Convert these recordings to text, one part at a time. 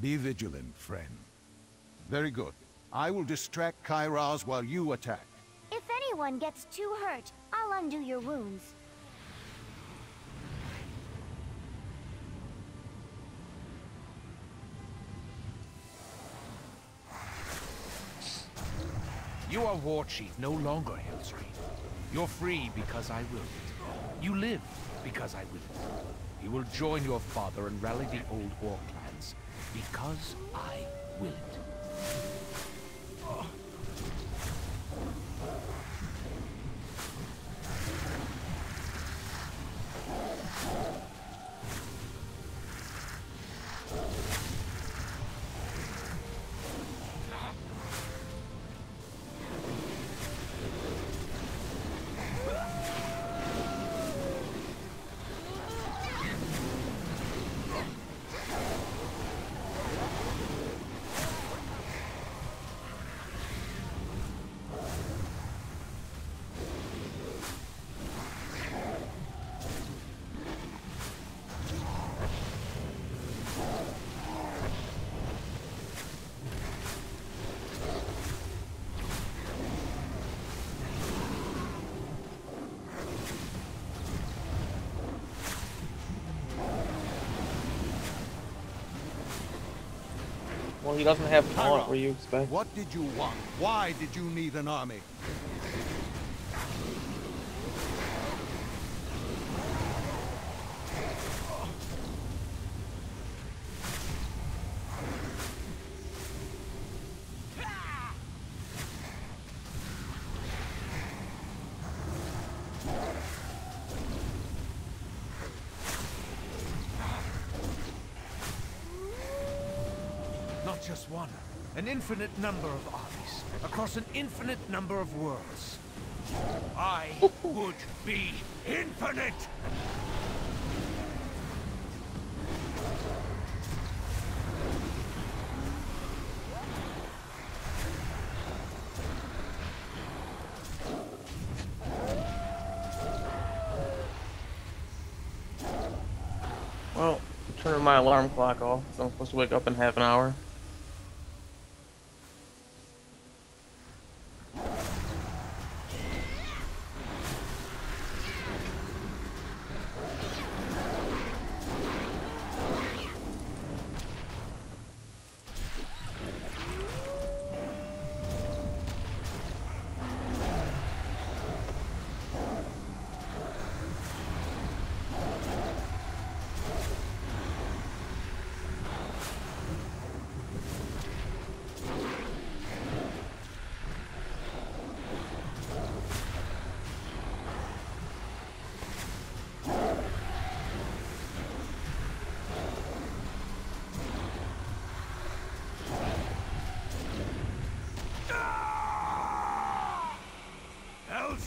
Be vigilant, friend. Very good. I will distract Kairoz while you attack. If anyone gets too hurt, I'll undo your wounds. You are War Chief, no longer Hellscream. You're free because I will it. You live because I will it. You will join your father and rally the old war clans because I will it. Oh. Well, he doesn't have taunt. What you expect? What did you want? Why did you need an army? Not just one. An infinite number of armies. Across an infinite number of worlds. I would be infinite! Well, turn my alarm clock off. So I'm supposed to wake up in half an hour.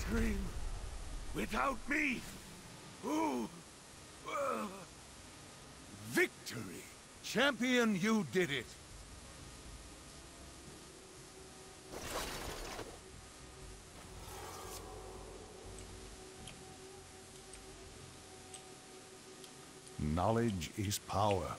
Hellscream! Without me! Who? Uh, Victory! Champion, you did it! Knowledge is power.